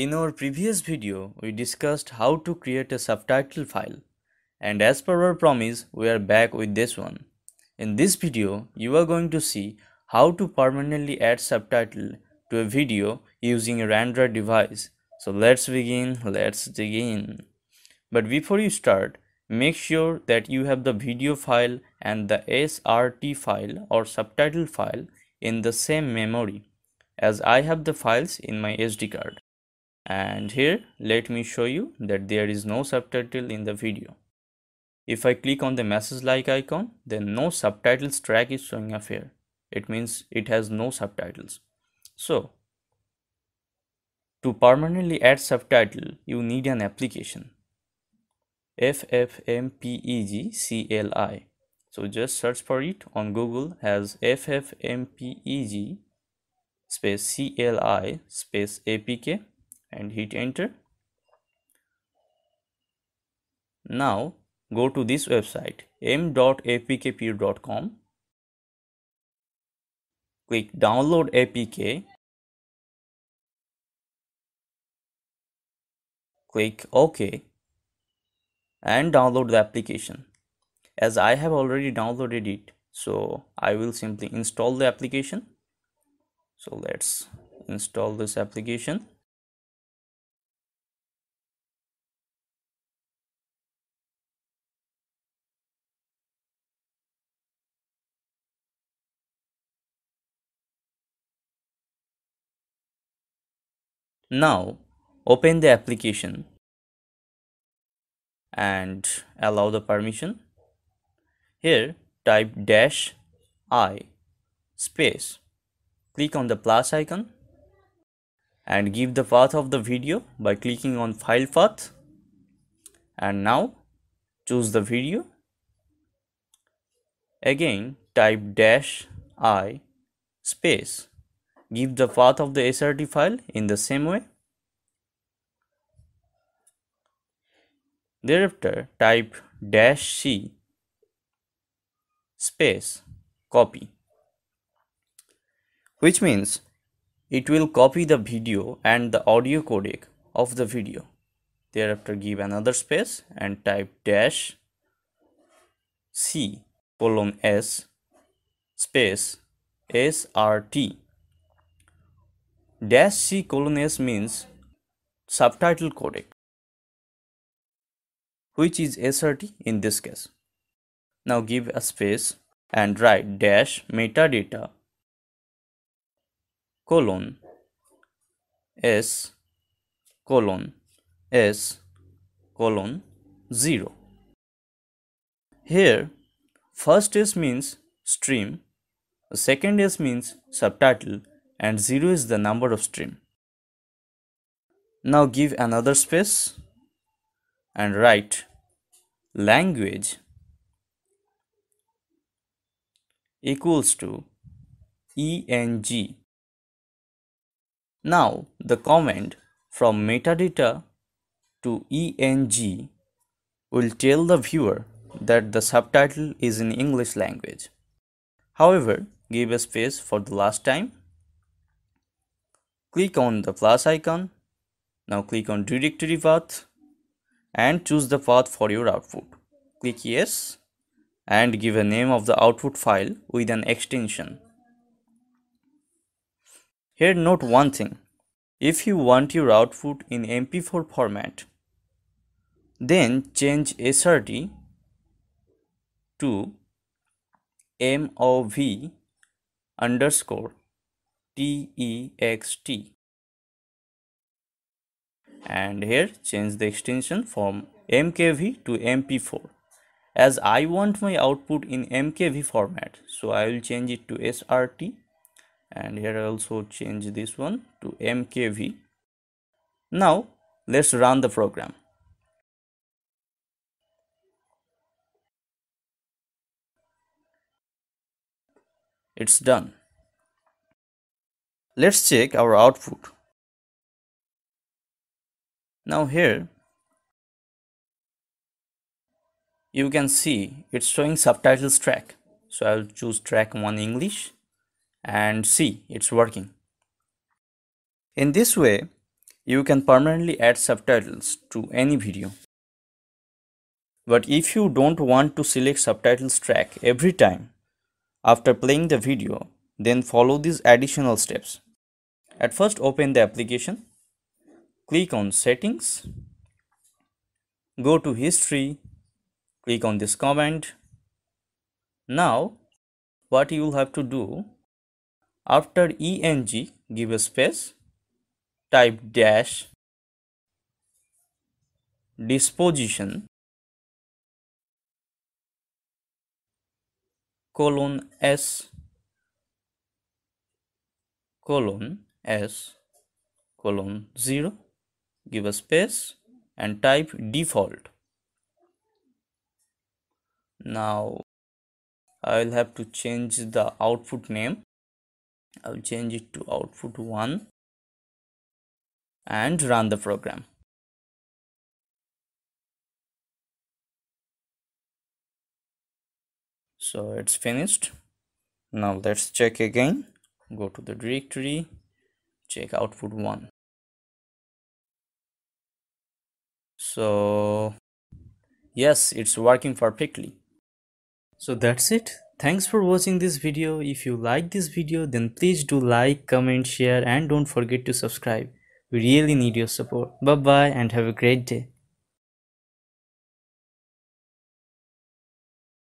In our previous video, we discussed how to create a subtitle file. And as per our promise, we are back with this one. In this video, you are going to see how to permanently add subtitle to a video using your Android device. So let's begin, let's dig in. But before you start, make sure that you have the video file and the SRT file or subtitle file in the same memory as I have the files in my SD card and here let me show you that there is no subtitle in the video. If i click on the message like icon then no subtitles track is showing up here. It means it has no subtitles. So to permanently add subtitle you need an application. Ffmpeg cli so just search for it on google as ffmpeg space cli space apk and hit enter. Now go to this website m.apkpure.com click download apk click ok and download the application. As i have already downloaded it so i will simply install the application. So let's install this application Now open the application and allow the permission. Here type dash i space. Click on the plus icon and give the path of the video by clicking on file path. And now choose the video. Again type dash i space give the path of the SRT file in the same way. Thereafter type dash C space copy which means it will copy the video and the audio codec of the video. Thereafter give another space and type dash C colon S space SRT Dash C colon S means subtitle codec, which is SRT in this case. Now give a space and write dash metadata colon S colon S colon 0. Here first S means stream, second S means subtitle and 0 is the number of stream. Now give another space and write language equals to ENG. Now the comment from metadata to ENG will tell the viewer that the subtitle is in English language. However, give a space for the last time click on the plus icon. Now click on directory path and choose the path for your output. Click yes and give a name of the output file with an extension. Here note one thing. If you want your output in mp4 format then change srt to mov underscore text and here change the extension from mkv to mp4 as i want my output in mkv format so i will change it to srt and here I also change this one to mkv now let's run the program. It's done Let's check our output. Now here you can see it's showing subtitles track. So I'll choose track 1 English and see it's working. In this way you can permanently add subtitles to any video. But if you don't want to select subtitles track every time after playing the video, then follow these additional steps. At first open the application, click on settings, go to history, click on this command. Now what you will have to do after eng give a space type dash disposition colon s colon s colon 0 give a space and type default. Now I will have to change the output name. I will change it to output 1 and run the program. So it's finished. Now let's check again. Go to the directory check output 1 so yes it's working perfectly. So that's it. Thanks for watching this video. If you like this video then please do like comment share and don't forget to subscribe. We really need your support. Bye bye and have a great day